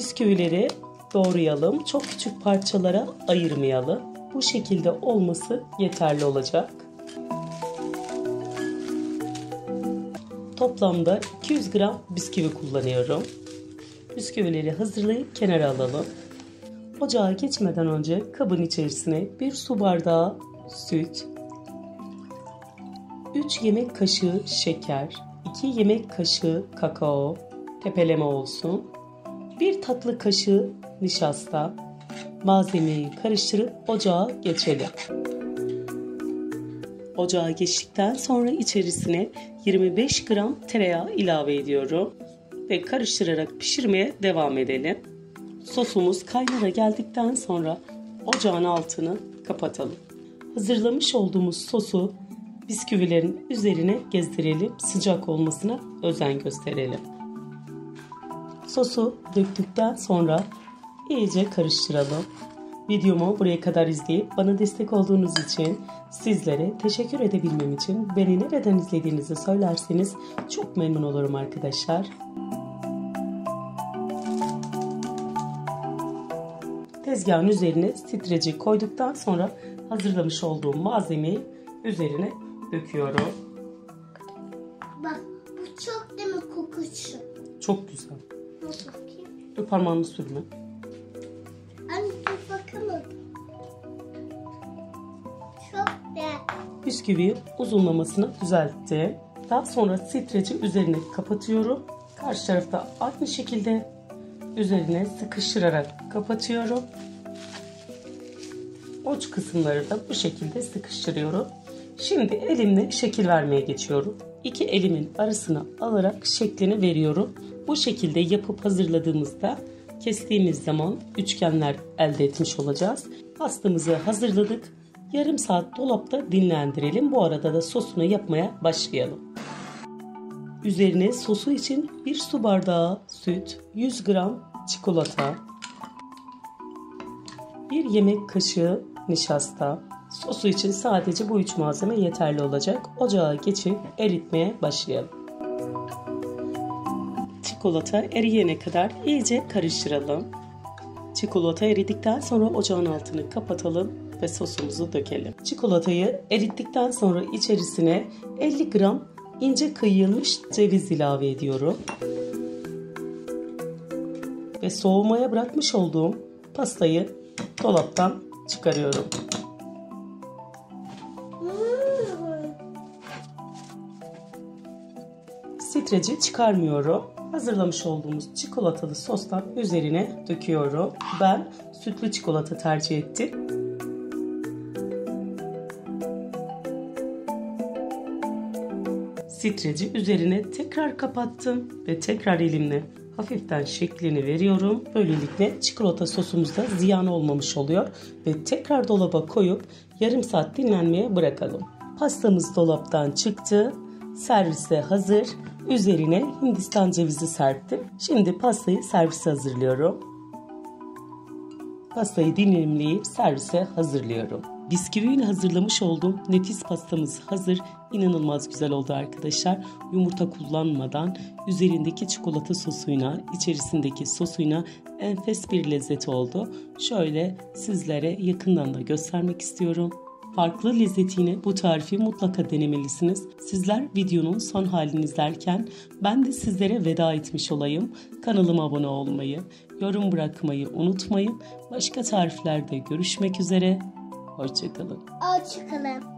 Bisküvileri doğrayalım. Çok küçük parçalara ayırmayalım. Bu şekilde olması yeterli olacak. Toplamda 200 gram bisküvi kullanıyorum. Bisküvileri hazırlayıp kenara alalım. Ocağa geçmeden önce kabın içerisine bir su bardağı süt, 3 yemek kaşığı şeker, 2 yemek kaşığı kakao, tepeleme olsun, 1 tatlı kaşığı nişasta, malzemeyi karıştırıp ocağa geçelim. Ocağa geçtikten sonra içerisine 25 gram tereyağı ilave ediyorum ve karıştırarak pişirmeye devam edelim. Sosumuz kaynara geldikten sonra ocağın altını kapatalım. Hazırlamış olduğumuz sosu bisküvilerin üzerine gezdirelim. Sıcak olmasına özen gösterelim. Sosu döktükten sonra iyice karıştıralım. Videomu buraya kadar izleyip bana destek olduğunuz için sizlere teşekkür edebilmem için beni nereden izlediğinizi söylerseniz çok memnun olurum arkadaşlar. Tezgahın üzerine streci koyduktan sonra hazırlamış olduğum malzemeyi üzerine döküyorum. Bak bu çok değil mi kokusu? Çok güzel. Bakayım. Dur parmağını sürme. Anne dur bakalım. Çok da. Bisküviyi uzunlamasını düzeltti. Daha sonra streci üzerine kapatıyorum. Karşı tarafta aynı şekilde üzerine sıkıştırarak kapatıyorum. Uç kısımları da bu şekilde sıkıştırıyorum. Şimdi elimle şekil vermeye geçiyorum. İki elimin arasına alarak şeklini veriyorum. Bu şekilde yapıp hazırladığımızda kestiğimiz zaman üçgenler elde etmiş olacağız. Pastamızı hazırladık. Yarım saat dolapta dinlendirelim. Bu arada da sosunu yapmaya başlayalım. Üzerine sosu için bir su bardağı süt, 100 gram çikolata, bir yemek kaşığı nişasta. Sosu için sadece bu üç malzeme yeterli olacak. Ocağa geçip eritmeye başlayalım. Çikolata eriyene kadar iyice karıştıralım. Çikolata eridikten sonra ocağın altını kapatalım ve sosumuzu dökelim. Çikolatayı erittikten sonra içerisine 50 gram ince kıyılmış ceviz ilave ediyorum. Ve soğumaya bırakmış olduğum pastayı dolaptan çıkarıyorum. Streci çıkarmıyorum. Hazırlamış olduğumuz çikolatalı sostan üzerine döküyorum. Ben sütlü çikolata tercih ettim. Streci üzerine tekrar kapattım ve tekrar elimle hafiften şeklini veriyorum. Böylelikle çikolata sosumuzda ziyan olmamış oluyor ve tekrar dolaba koyup yarım saat dinlenmeye bırakalım. Pastamız dolaptan çıktı. Servise hazır. Üzerine hindistan cevizi serptim. Şimdi pastayı servise hazırlıyorum. Pastayı dilimleyip servise hazırlıyorum. Bisküviyle hazırlamış olduğum nefis pastamız hazır. İnanılmaz güzel oldu arkadaşlar. Yumurta kullanmadan üzerindeki çikolata sosuyla, içerisindeki sosuyla enfes bir lezzeti oldu. Şöyle sizlere yakından da göstermek istiyorum. Farklı lezzetiyle bu tarifi mutlaka denemelisiniz. Sizler videonun son halini izlerken ben de sizlere veda etmiş olayım. Kanalıma abone olmayı, yorum bırakmayı unutmayın. Başka tariflerde görüşmek üzere. Hoşçakalın. Al çıkalım.